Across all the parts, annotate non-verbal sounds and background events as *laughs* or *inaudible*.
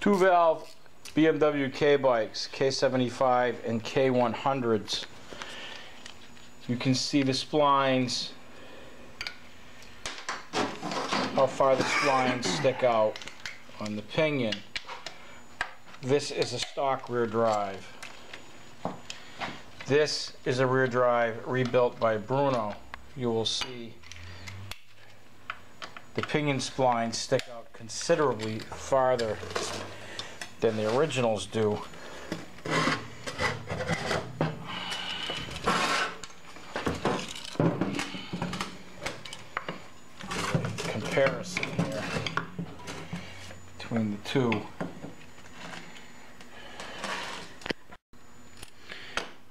Two valve BMW K bikes, K75 and K100s. You can see the splines, how far the splines stick out on the pinion. This is a stock rear drive. This is a rear drive rebuilt by Bruno. You will see the pinion splines stick out considerably farther than the originals do. Comparison here between the two.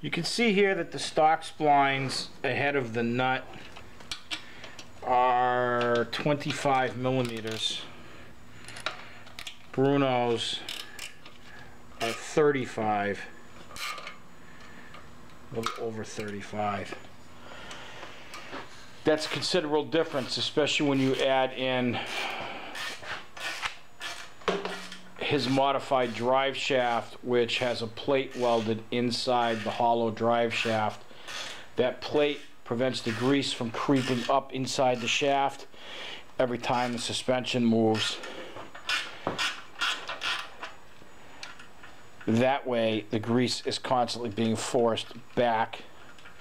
You can see here that the stock splines ahead of the nut are 25 millimeters. Bruno's are 35. A little over 35. That's a considerable difference, especially when you add in his modified drive shaft, which has a plate welded inside the hollow drive shaft. That plate prevents the grease from creeping up inside the shaft every time the suspension moves. That way, the grease is constantly being forced back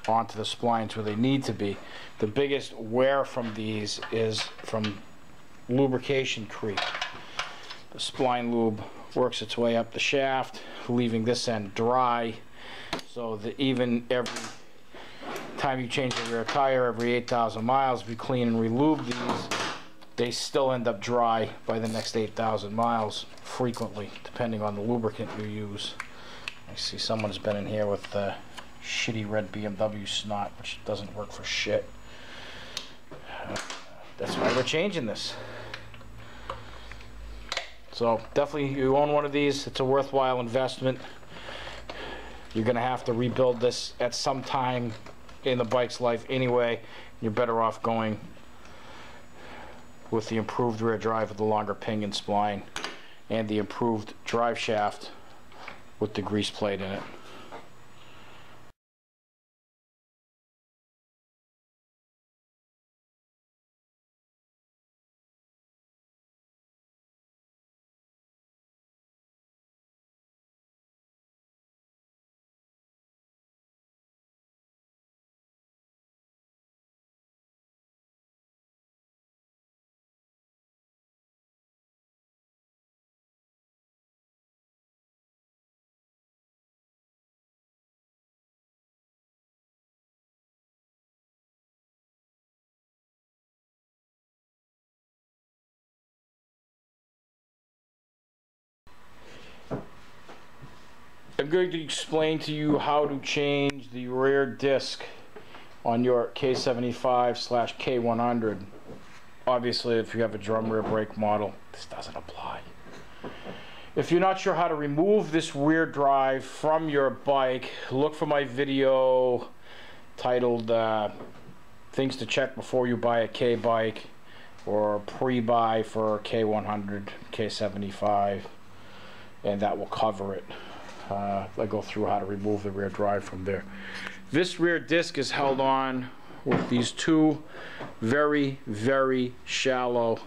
onto the splines where they need to be. The biggest wear from these is from lubrication creep. The spline lube works its way up the shaft, leaving this end dry, so that even every time you change the rear tire every 8,000 miles, we clean and relube these, they still end up dry by the next 8,000 miles frequently, depending on the lubricant you use. I see someone's been in here with the shitty red BMW snot, which doesn't work for shit. That's why we're changing this. So definitely you own one of these, it's a worthwhile investment. You're gonna have to rebuild this at some time in the bike's life anyway. You're better off going with the improved rear drive with the longer pinion spline and the improved drive shaft with the grease plate in it. I'm going to explain to you how to change the rear disc on your K75 slash K100. Obviously, if you have a drum rear brake model, this doesn't apply. If you're not sure how to remove this rear drive from your bike, look for my video titled uh, Things to Check Before You Buy a K Bike or Pre-Buy for K100, K75, and that will cover it uh, I go through how to remove the rear drive from there. This rear disc is held on with these two very, very shallow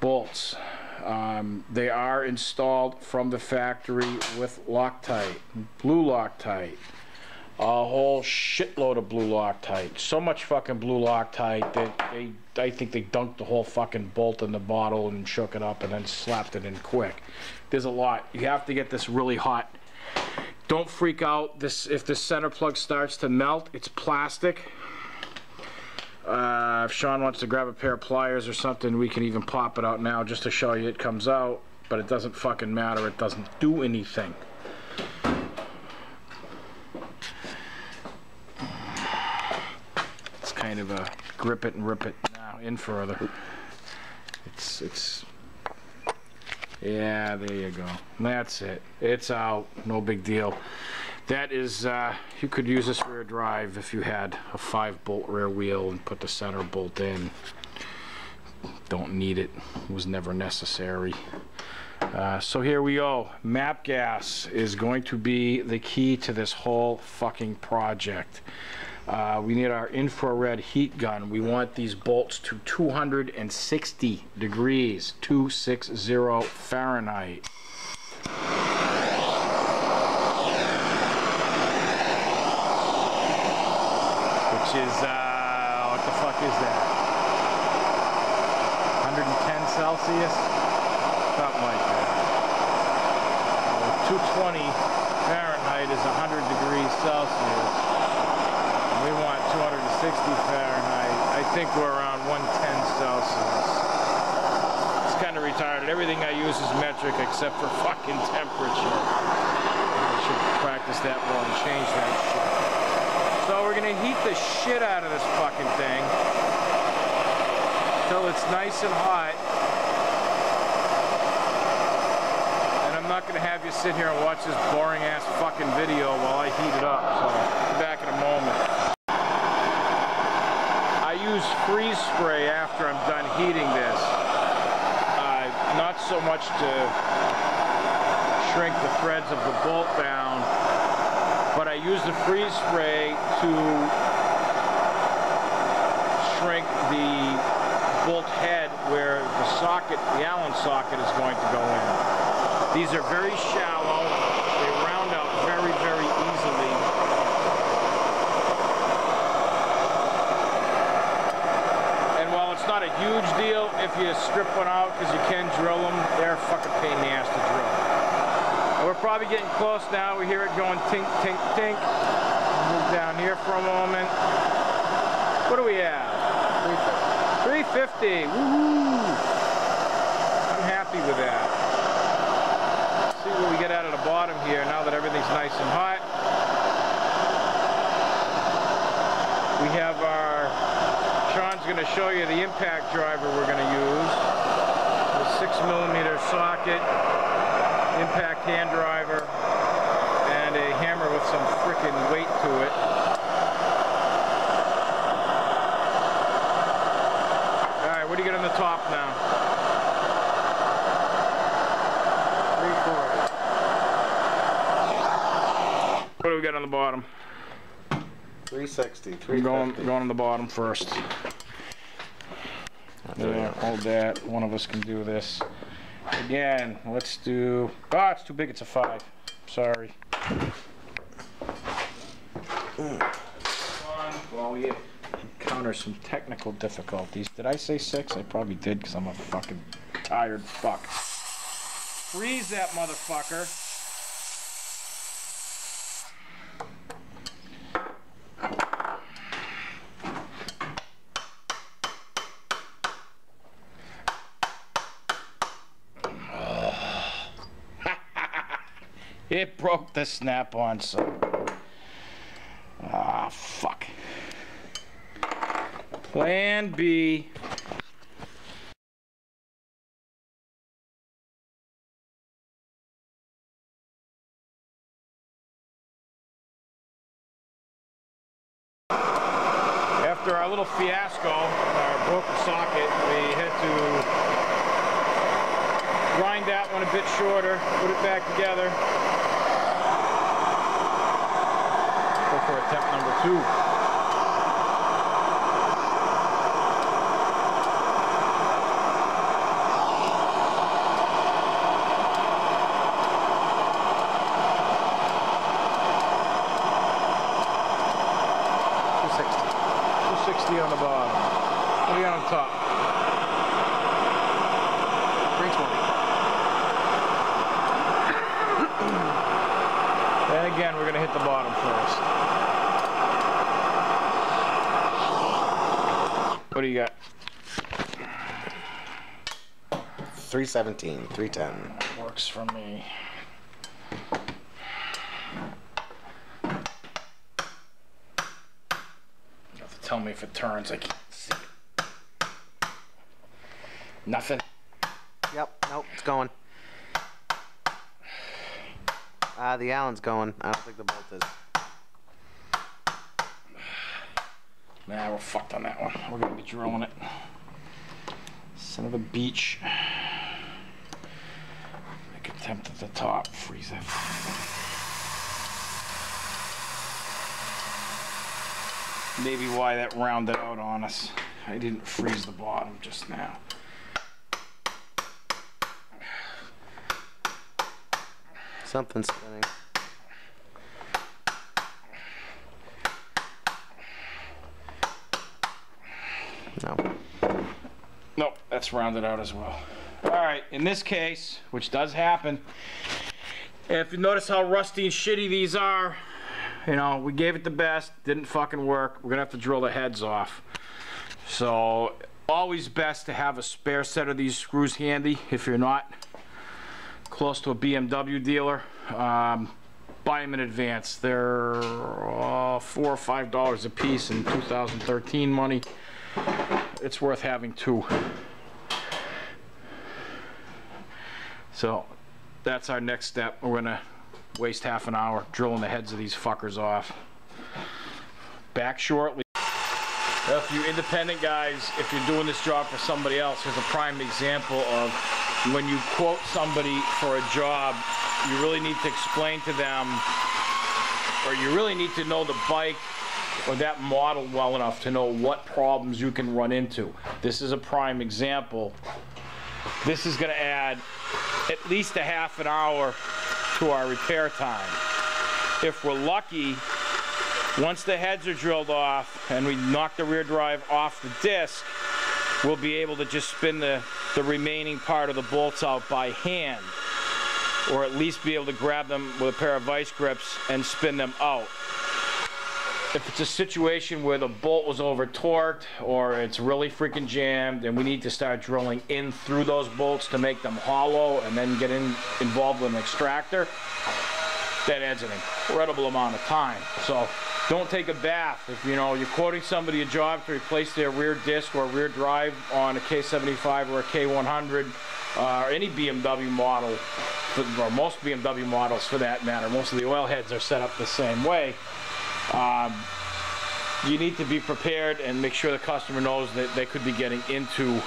bolts. Um, they are installed from the factory with Loctite, blue Loctite, a whole shitload of blue Loctite. So much fucking blue Loctite that they, I think they dunked the whole fucking bolt in the bottle and shook it up and then slapped it in quick. There's a lot. You have to get this really hot. Don't freak out this if the center plug starts to melt. It's plastic. Uh, if Sean wants to grab a pair of pliers or something, we can even pop it out now just to show you it comes out. But it doesn't fucking matter. It doesn't do anything. Kind of a grip it and rip it now in further. It's it's yeah, there you go. That's it. It's out. No big deal. That is, uh, you could use this rear drive if you had a five bolt rear wheel and put the center bolt in. Don't need it. It was never necessary. Uh, so here we go. MAPP gas is going to be the key to this whole fucking project. Uh, we need our infrared heat gun. We want these bolts to 260 degrees, 260 Fahrenheit. Which is, uh, what the fuck is that? 110 Celsius? Something like that. Well, 220 Fahrenheit is 100 degrees Celsius. And we want 260 Fahrenheit. I think we're around 110 Celsius. It's kind of retarded. Everything I use is metric except for fucking temperature. I should practice that more and change that shit. So we're gonna heat the shit out of this fucking thing until it's nice and hot. And I'm not gonna have you sit here and watch this boring ass fucking video while I heat it up. So back in a moment. Use freeze spray after I'm done heating this. Uh, not so much to shrink the threads of the bolt down, but I use the freeze spray to shrink the bolt head where the socket, the Allen socket is going to go in. These are very shallow. They round out very, very easily. And while it's not a huge deal, if you strip one out, because you can drill them, they're a fucking pain in the ass to drill. And we're probably getting close now. We hear it going tink, tink, tink. Move down here for a moment. What do we have? 350. 350. Woohoo! I'm happy with that. Let's see what we get out of the bottom here now that everything's nice and hot. We have our, Sean's going to show you the impact driver we're going to use. The 6 millimeter socket, impact hand driver, and a hammer with some freaking weight to it. Alright, what do you get on the top now? 340. What do we got on the bottom? 360. We're going, going on the bottom first. Hold that. One of us can do this. Again, let's do. Oh, it's too big. It's a five. Sorry. While we encounter some technical difficulties. Did I say six? I probably did because I'm a fucking tired fuck. Freeze that motherfucker. It broke the snap-on, so. Ah, fuck. Plan B. 317, 310. Works for me. You have to tell me if it turns. I can't see. Nothing. Yep, nope, it's going. Uh, the Allen's going. I don't think the bolt is. Nah, we're fucked on that one. We're gonna be drilling it. Son of a beach temp at the top, freeze it. Maybe why that rounded out on us. I didn't freeze the bottom just now. Something's spinning. No. Nope, that's rounded out as well. All right, in this case, which does happen, if you notice how rusty and shitty these are, you know, we gave it the best, didn't fucking work. We're gonna have to drill the heads off. So, always best to have a spare set of these screws handy if you're not close to a BMW dealer. Um, buy them in advance. They're uh, four or five dollars a piece in 2013 money. It's worth having two. So that's our next step. We're gonna waste half an hour drilling the heads of these fuckers off. Back shortly. If you independent guys, if you're doing this job for somebody else, here's a prime example of when you quote somebody for a job, you really need to explain to them, or you really need to know the bike or that model well enough to know what problems you can run into. This is a prime example. This is going to add at least a half an hour to our repair time. If we're lucky, once the heads are drilled off and we knock the rear drive off the disc, we'll be able to just spin the, the remaining part of the bolts out by hand. Or at least be able to grab them with a pair of vice grips and spin them out if it's a situation where the bolt was over torqued or it's really freaking jammed and we need to start drilling in through those bolts to make them hollow and then get in, involved with an extractor, that adds an incredible amount of time. So don't take a bath. If you know you're quoting somebody a job to replace their rear disc or rear drive on a K75 or a K100 uh, or any BMW model, or most BMW models for that matter, most of the oil heads are set up the same way. Um, you need to be prepared and make sure the customer knows that they could be getting into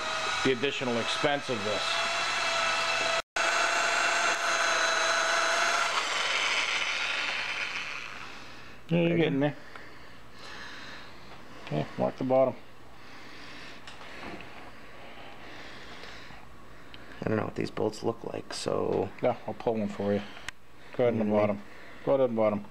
the additional expense of this. Yeah, you're getting there. Okay, mark the bottom. I don't know what these bolts look like, so Yeah, I'll pull one for you. Go ahead on the bottom. Go ahead on the bottom.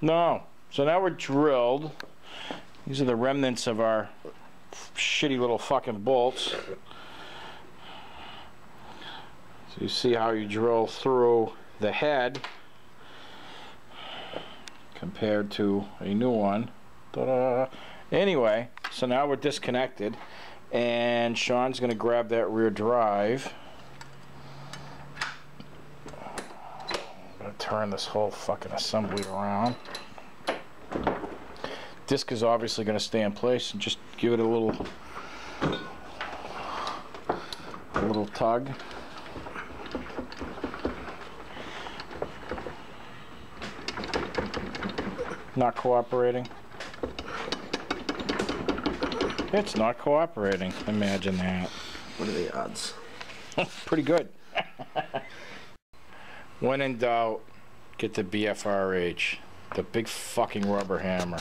No. So now we're drilled. These are the remnants of our shitty little fucking bolts. So you see how you drill through the head compared to a new one. Anyway, so now we're disconnected and Sean's gonna grab that rear drive. I'm gonna turn this whole fucking assembly around. Disc is obviously gonna stay in place and just give it a little a little tug. Not cooperating. It's not cooperating. Imagine that. what are the odds? *laughs* Pretty good. *laughs* when in doubt, get the BFRH, the big fucking rubber hammer.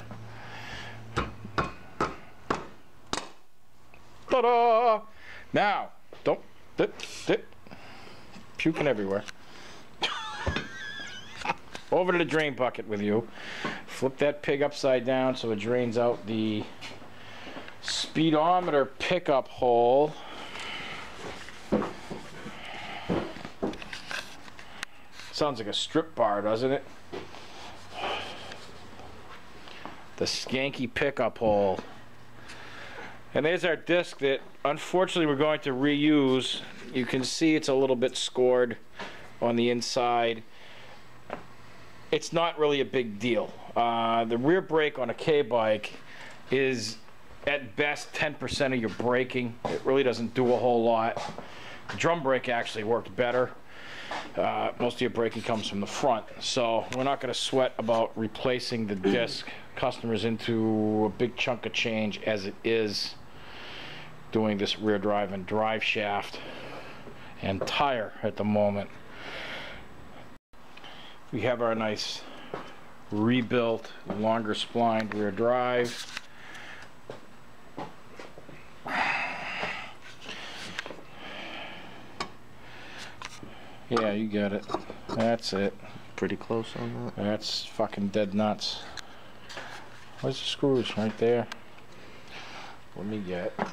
Ta-da! Now, don't dip, dip, puking everywhere. Over to the drain bucket with you. Flip that pig upside down so it drains out the speedometer pickup hole. Sounds like a strip bar, doesn't it? The skanky pickup hole. And there's our disc that unfortunately we're going to reuse. You can see it's a little bit scored on the inside. it's not really a big deal. Uh, the rear brake on a K-bike is at best 10% of your braking. It really doesn't do a whole lot. The drum brake actually worked better. Uh, most of your braking comes from the front, so we're not going to sweat about replacing the *clears throat* disc. Customers into a big chunk of change as it is doing this rear drive and drive shaft and tire at the moment. We have our nice rebuilt longer splined rear drive. Yeah, you got it. That's it. Pretty close on that. That's fucking dead nuts. Where's the screws? Right there. Let me get a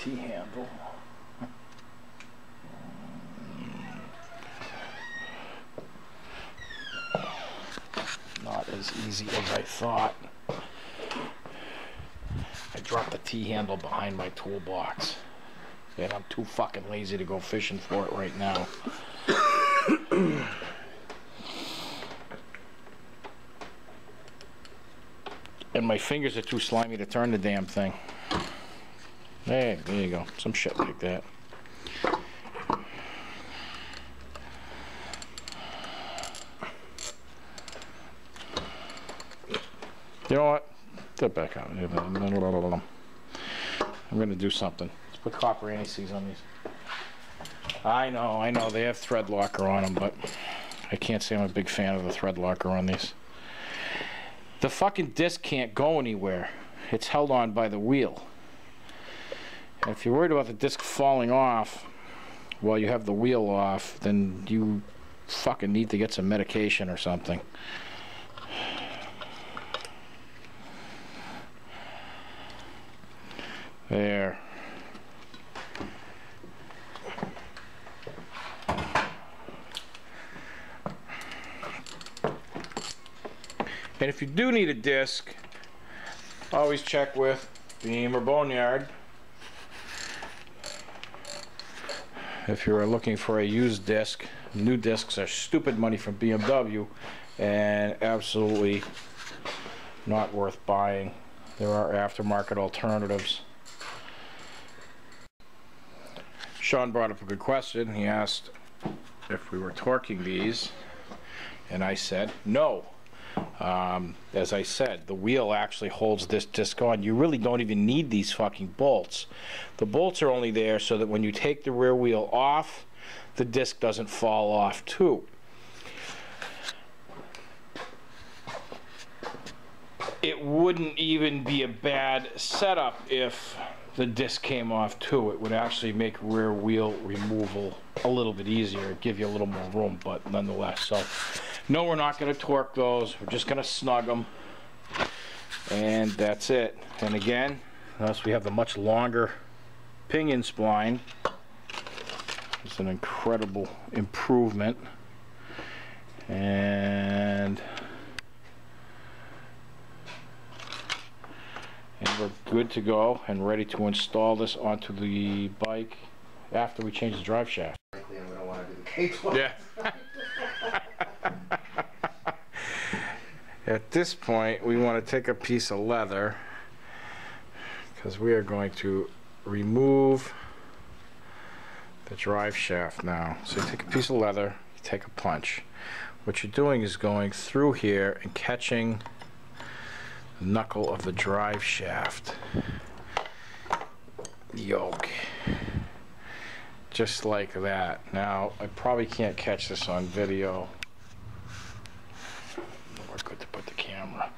T-handle. Not as easy as I thought. I dropped the T-handle behind my toolbox. And I'm too fucking lazy to go fishing for it right now. and my fingers are too slimy to turn the damn thing. Hey, there you go. Some shit like that. You know what? Get back out. I'm going to do something. Put copper anti-seize on these. I know, I know. They have thread locker on them, but I can't say I'm a big fan of the thread locker on these. The fucking disc can't go anywhere. It's held on by the wheel. And if you're worried about the disc falling off while you have the wheel off, then you fucking need to get some medication or something. There. And if you do need a disc, always check with Beemer Boneyard. If you're looking for a used disc, new discs are stupid money from BMW and absolutely not worth buying. There are aftermarket alternatives. Sean brought up a good question. He asked if we were torquing these, and I said no. Um, as I said, the wheel actually holds this disc on. You really don't even need these fucking bolts. The bolts are only there so that when you take the rear wheel off, the disc doesn't fall off too. It wouldn't even be a bad setup if the disc came off too. It would actually make rear wheel removal a little bit easier, give you a little more room, but nonetheless. So no, we're not going to torque those. We're just going to snug them. And that's it. And again, notice we have the much longer pinion spline. It's an incredible improvement. And and we're good to go and ready to install this onto the bike after we change the drive shaft. Frankly, *laughs* I'm gonna want to do the K12. Yeah. At this point, we want to take a piece of leather because we are going to remove the drive shaft now. So you take a piece of leather, you take a punch. What you're doing is going through here and catching the knuckle of the drive shaft yoke just like that. Now, I probably can't catch this on video. We're good to put the camera.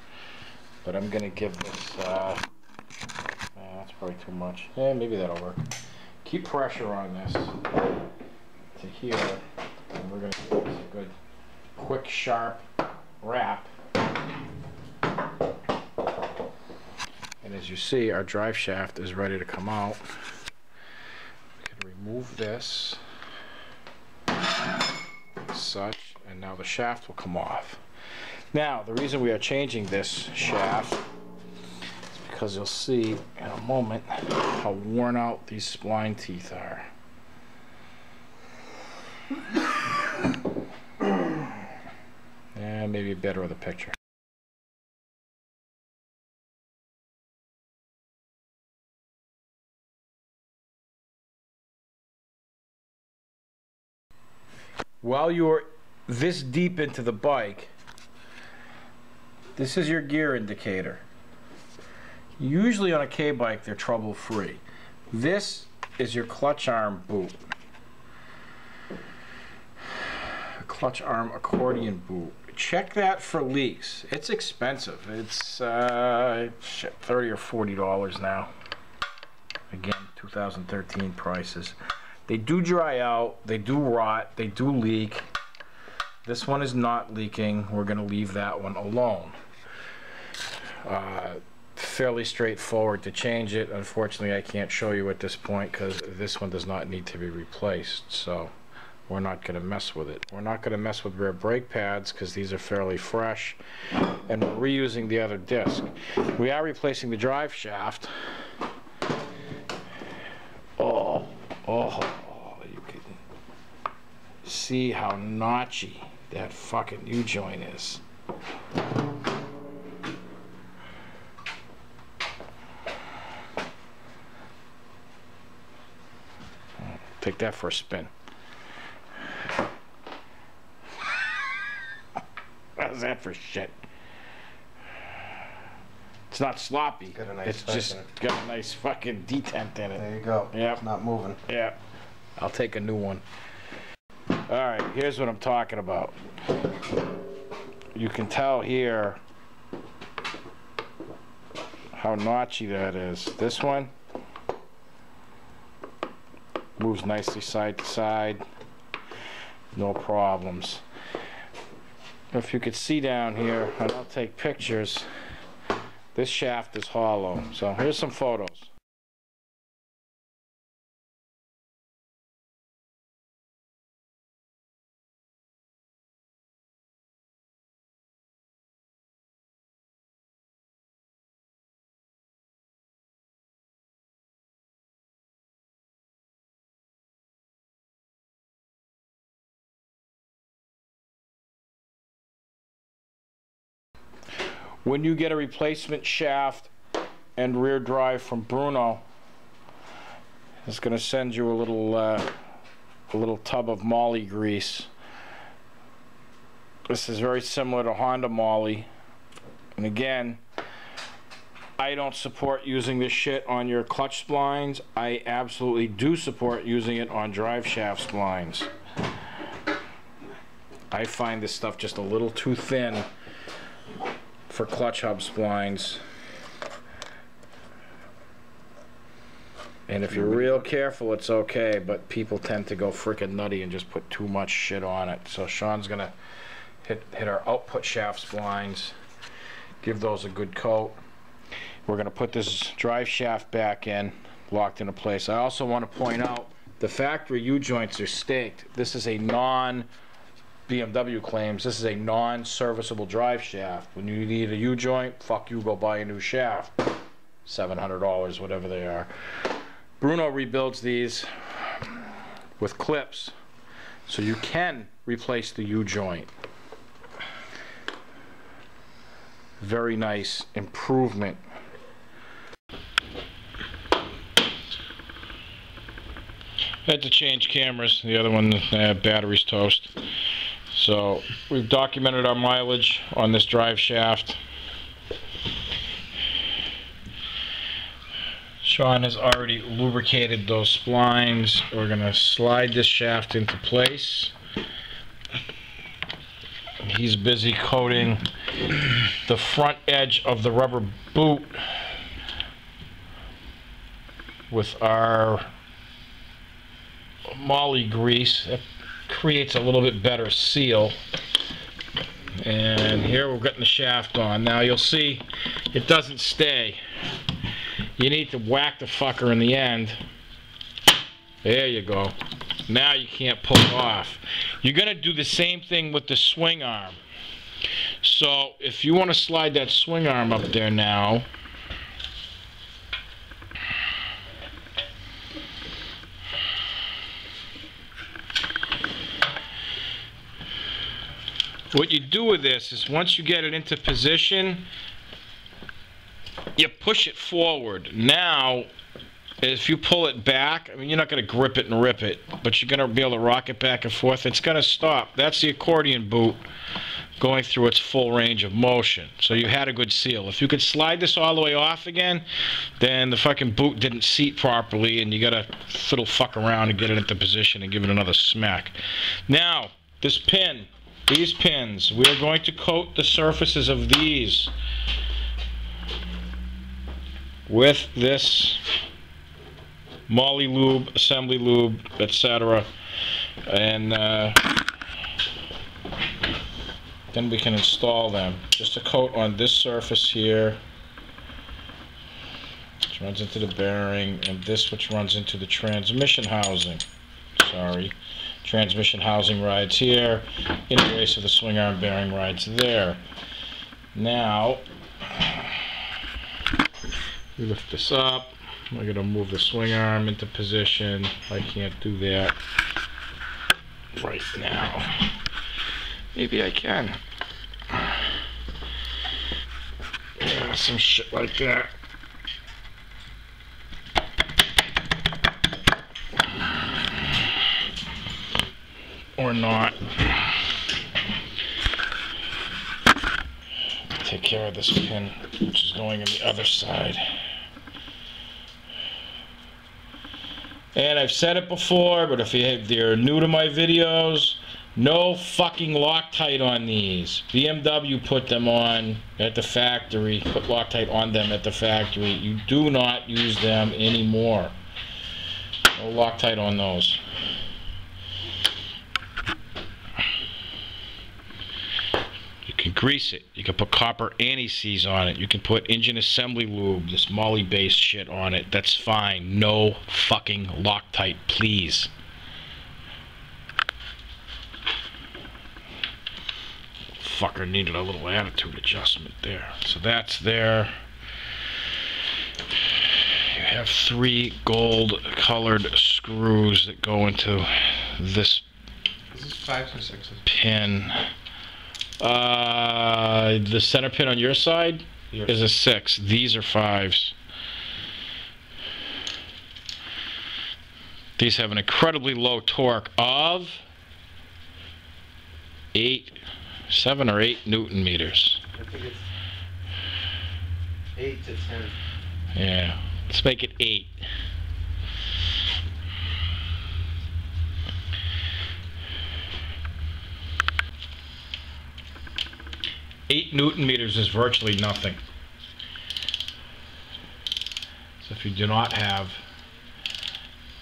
But I'm gonna give this, uh, that's probably too much. Yeah, maybe that'll work. Keep pressure on this to here, and we're gonna give this a good, quick, sharp wrap. And as you see, our drive shaft is ready to come out We can remove this such and now the shaft will come off now the reason we are changing this shaft is because you'll see in a moment how worn out these spline teeth are And maybe better with a picture. While you're this deep into the bike, this is your gear indicator. Usually on a K-bike, they're trouble-free. This is your clutch arm boot. Clutch arm accordion boot. Check that for leaks. It's expensive. It's uh, shit, 30 or 40 dollars now. Again, 2013 prices. They do dry out, they do rot, they do leak. This one is not leaking. We're going to leave that one alone. Uh, fairly straightforward to change it. Unfortunately, I can't show you at this point because this one does not need to be replaced. So we're not going to mess with it. We're not going to mess with rear brake pads because these are fairly fresh. And we're reusing the other disc. We are replacing the drive shaft. Oh, oh, you can see how notchy that fucking U-joint is. Take that for a spin. How's that for shit? It's not sloppy. Got a nice it's just fucking- got a nice fucking detent in it. There you go. Yep. It's not moving. Yeah, I'll take a new one. All right, here's what I'm talking about. You can tell here how notchy that is. This one moves nicely side to side, no problems. If you could see down here, and I'll take pictures, this shaft is hollow. So here's some photos. When you get a replacement shaft and rear drive from Bruno, it's going to send you a little uh, a little tub of Moly grease. This is very similar to Honda Moly. And again, I don't support using this shit on your clutch splines. I absolutely do support using it on drive shaft splines. I find this stuff just a little too thin for clutch hub splines. And if you're real careful, it's okay, but people tend to go frickin' nutty and just put too much shit on it. So Sean's gonna hit, hit our output shaft splines, give those a good coat. We're gonna put this drive shaft back in, locked into place. I also wanna point out, the factory U-joints are staked. This is a non BMW claims this is a non-serviceable drive shaft. When you need a U-joint, fuck you, go buy a new shaft. $700, whatever they are. Bruno rebuilds these with clips, so you can replace the U-joint. Very nice improvement. Had to change cameras. The other one, uh, battery's toast. So we've documented our mileage on this drive shaft. Sean has already lubricated those splines. We're going to slide this shaft into place. He's busy coating the front edge of the rubber boot with our moly grease. It creates a little bit better seal. And here we're getting the shaft on. Now you'll see it doesn't stay. You need to whack the fucker in the end. There you go. Now you can't pull it off. You're going to do the same thing with the swing arm. So if you want to slide that swing arm up there now, what you do with this is once you get it into position, you push it forward. Now, if you pull it back, I mean, you're not going to grip it and rip it, but you're going to be able to rock it back and forth. It's going to stop. That's the accordion boot going through its full range of motion. So you had a good seal. If you could slide this all the way off again, then the fucking boot didn't seat properly and you got to fiddle fuck around and get it into position and give it another smack. Now, this pin, these pins, we are going to coat the surfaces of these with this Moly lube, assembly lube, etc. And uh, then we can install them. Just a coat on this surface here, which runs into the bearing, and this which runs into the transmission housing. Sorry. Transmission housing rides here, interface of the swing arm bearing rides there. Now, we lift this up. I'm gonna move the swing arm into position. I can't do that right now. Maybe I can. Yeah, some shit like that. Not. Take care of this pin, which is going on the other side. And I've said it before, but if you're new to my videos, no fucking Loctite on these. BMW put them on at the factory, put Loctite on them at the factory. You do not use them anymore. No Loctite on those. You can grease it. You can put copper anti-seize on it. You can put engine assembly lube, this Moly based shit on it. That's fine. No fucking Loctite, please. fucker needed a little attitude adjustment there. So that's there. You have three gold colored screws that go into this Is this fives sixes? pin. Uh, the center pin on your side Yours. is a six. These are fives. These have an incredibly low torque of eight, seven or eight newton meters. I think it's eight to ten. Yeah, let's make it eight. Eight newton meters is virtually nothing. So if you do not have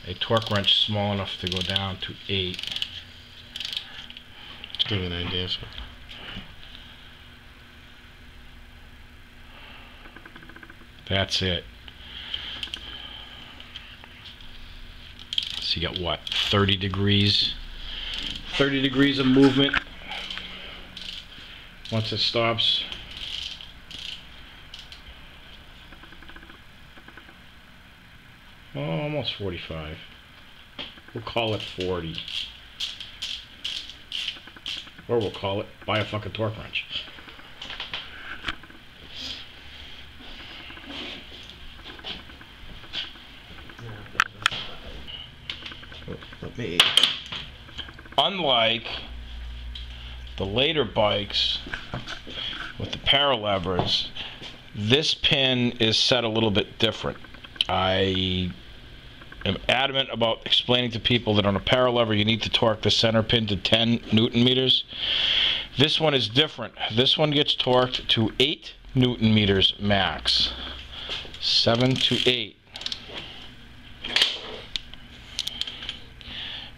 a torque wrench small enough to go down to eight, To give you an idea. So. That's it. So you got what? 30 degrees? 30 degrees of movement. Once it stops. Oh, almost 45. We'll call it 40. Or we'll call it buy a fucking torque wrench. Let me. unlike the later bikes with the paralevers, this pin is set a little bit different. I am adamant about explaining to people that on a paralever you need to torque the center pin to 10 newton meters. This one is different. This one gets torqued to 8 newton meters max. 7 to 8.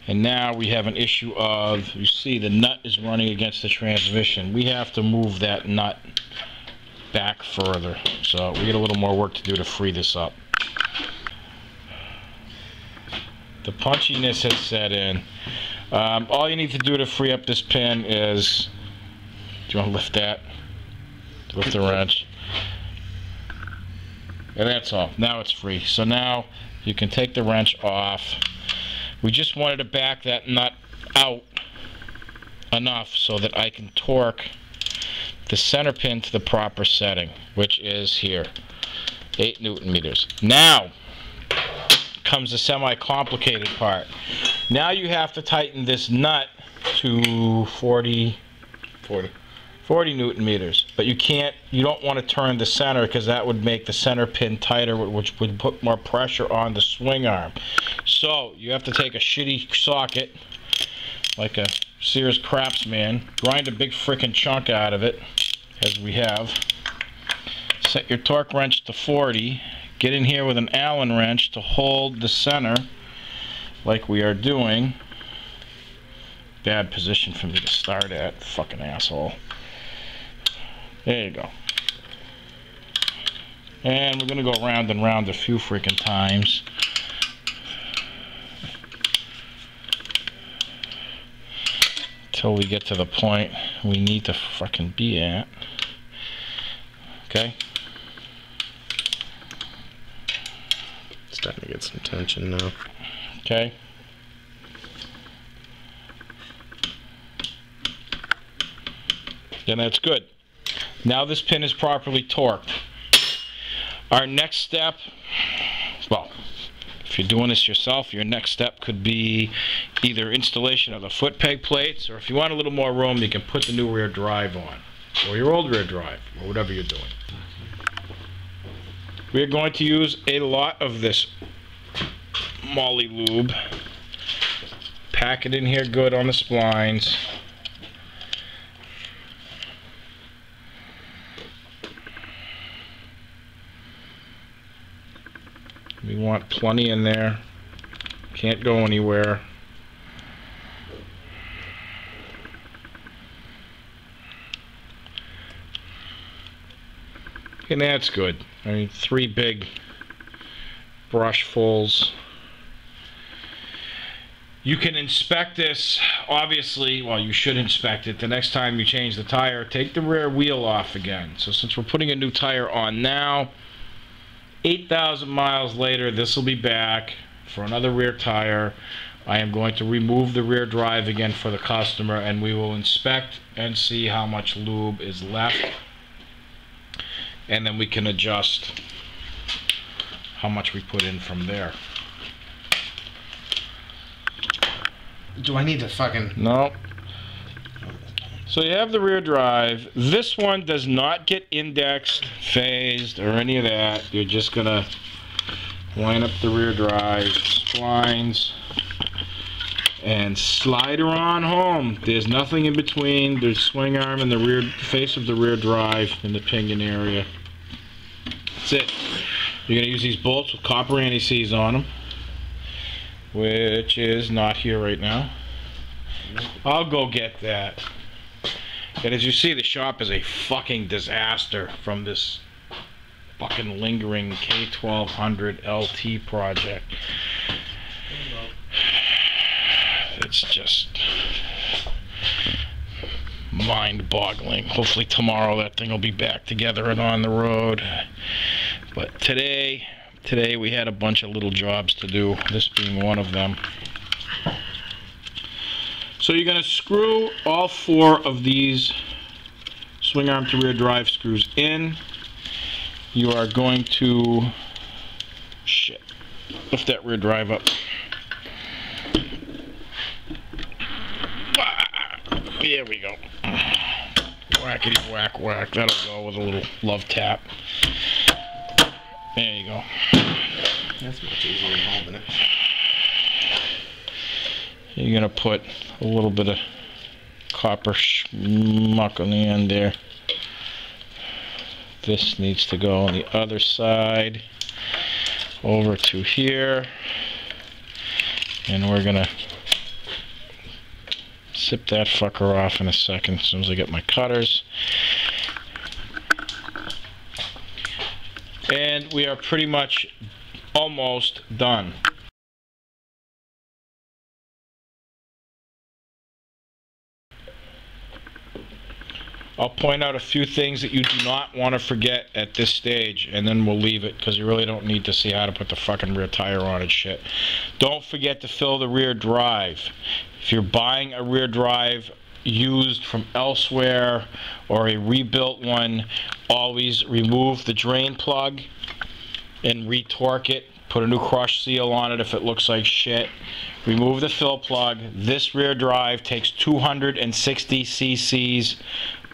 And now we have an issue of, you see the nut is running against the transmission. We have to move that nut back further. So we get a little more work to do to free this up. The punchiness has set in. Um, all you need to do to free up this pin is, do you want to lift that? Lift the wrench. And that's all. Now it's free. So now you can take the wrench off. We just wanted to back that nut out enough so that I can torque the center pin to the proper setting, which is here, 8 newton meters. Now comes the semi-complicated part. Now you have to tighten this nut to 40, 40. 40 newton meters, but you can't, you don't want to turn the center because that would make the center pin tighter, which would put more pressure on the swing arm. So you have to take a shitty socket, like a Sears Craftsman, grind a big freaking chunk out of it, as we have. Set your torque wrench to 40. Get in here with an Allen wrench to hold the center, like we are doing. Bad position for me to start at, fucking asshole. There you go. And we're gonna go round and round a few freaking times. Till we get to the point we need to fucking be at. Okay? Starting to get some tension now. Okay? Then that's good. Now this pin is properly torqued. Our next step, well, if you're doing this yourself, your next step could be either installation of the foot peg plates, or if you want a little more room, you can put the new rear drive on, or your old rear drive, or whatever you're doing. We're going to use a lot of this moly lube. Pack it in here good on the splines. Want plenty in there. Can't go anywhere. And that's good. I mean, three big brushfuls. You can inspect this, obviously, well, you should inspect it. The next time you change the tire, take the rear wheel off again. So since we're putting a new tire on now, 8,000 miles later, this will be back for another rear tire. I am going to remove the rear drive again for the customer and we will inspect and see how much lube is left. And then we can adjust how much we put in from there. Do I need to fucking. No. So you have the rear drive. This one does not get indexed, phased, or any of that. You're just gonna line up the rear drive, splines, and slide her on home. There's nothing in between the swing arm and the rear face of the rear drive in the pinion area. That's it. You're gonna use these bolts with copper anti-seize on them, which is not here right now. I'll go get that. And as you see, the shop is a fucking disaster from this fucking lingering K1200 LT project. It's just mind boggling. Hopefully, tomorrow that thing will be back together and on the road. But today, today we had a bunch of little jobs to do, this being one of them. So you're going to screw all four of these swing arm to rear drive screws in. You are going to, shit, lift that rear drive up. There we go. Whackety whack whack. That'll go with a little love tap. There you go. That's much easier than holding it. You're gonna put a little bit of copper schmuck on the end there. This needs to go on the other side over to here. And we're gonna sip that fucker off in a second as soon as I get my cutters. And we are pretty much almost done. I'll point out a few things that you do not want to forget at this stage, and then we'll leave it because you really don't need to see how to put the fucking rear tire on and shit. Don't forget to fill the rear drive. If you're buying a rear drive, used from elsewhere or a rebuilt one, always remove the drain plug and retorque it. Put a new crush seal on it if it looks like shit. Remove the fill plug. This rear drive takes 260 cc's.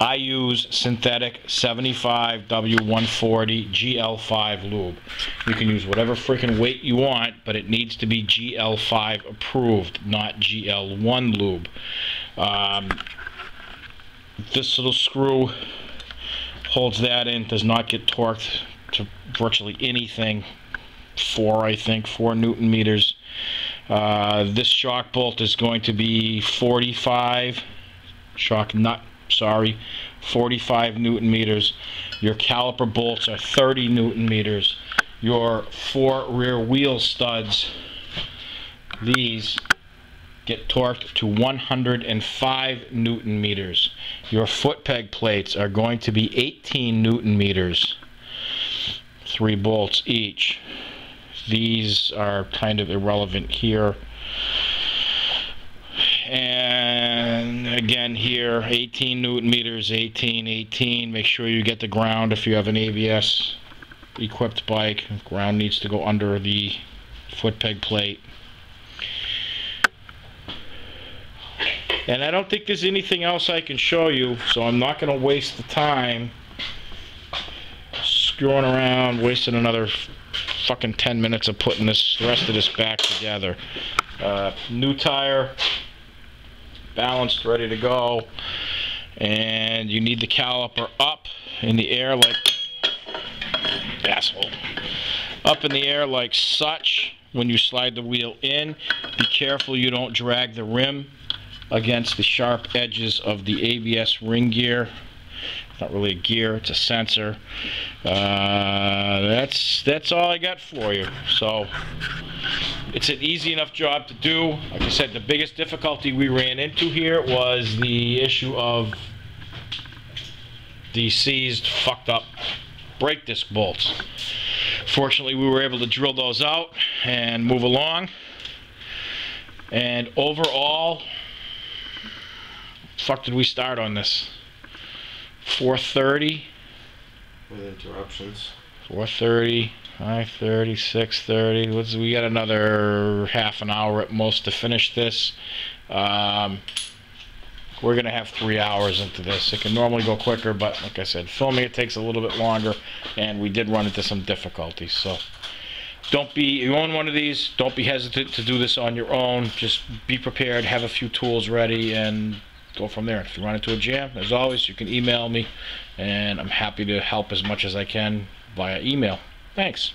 I use synthetic 75 W140 GL5 lube. You can use whatever freaking weight you want, but it needs to be GL5 approved, not GL1 lube. Um, this little screw holds that in, does not get torqued to virtually anything. Four, I think, four newton meters. Uh, this shock bolt is going to be 45 shock nut sorry 45 newton meters. Your caliper bolts are 30 newton meters. Your four rear wheel studs these get torqued to 105 newton meters. Your foot peg plates are going to be 18 newton meters. Three bolts each. These are kind of irrelevant here and again here 18 newton meters 18 18 make sure you get the ground if you have an ABS equipped bike. Ground needs to go under the foot peg plate. And I don't think there's anything else I can show you so I'm not going to waste the time screwing around wasting another fucking 10 minutes of putting this rest of this back together. Uh, new tire balanced, ready to go. And you need the caliper up in the air like asshole. Up in the air like such when you slide the wheel in. Be careful you don't drag the rim against the sharp edges of the ABS ring gear. It's not really a gear, it's a sensor. Uh, that's that's all I got for you. So it's an easy enough job to do. Like I said, the biggest difficulty we ran into here was the issue of the seized, fucked up brake disc bolts. Fortunately, we were able to drill those out and move along. And overall, fuck did we start on this? 430? With interruptions. 430, 530, 630. Let's, we got another half an hour at most to finish this. Um, we're going to have three hours into this. It can normally go quicker, but like I said, filming it takes a little bit longer, and we did run into some difficulties. So don't be, you own one of these, don't be hesitant to do this on your own. Just be prepared, have a few tools ready, and go from there. If you run into a jam, as always, you can email me, and I'm happy to help as much as I can via email. Thanks.